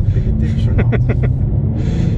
péter, je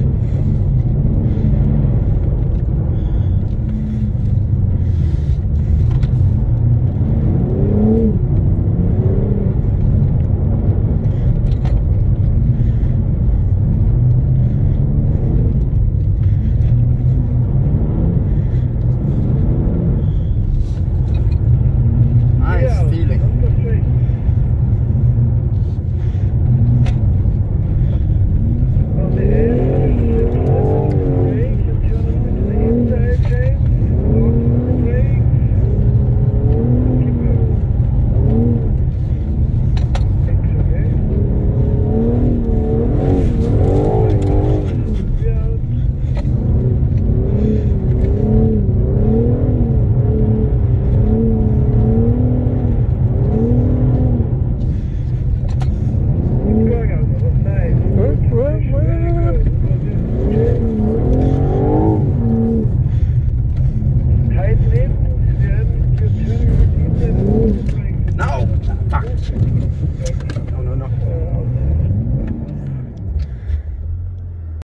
No! Fuck. No, no, no.